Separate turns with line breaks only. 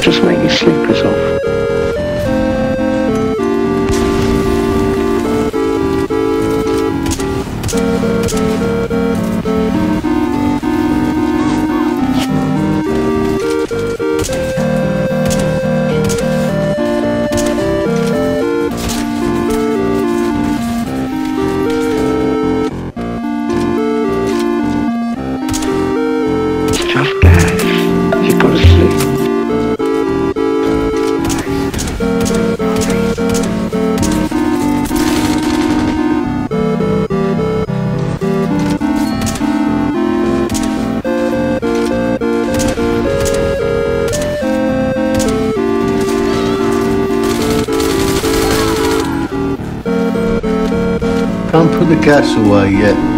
just make you sleep is all. Can't put the gas away yet.